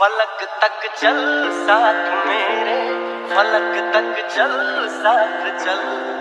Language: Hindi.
फलक तक चल साथ मेरे फलक तक चल साथ चल।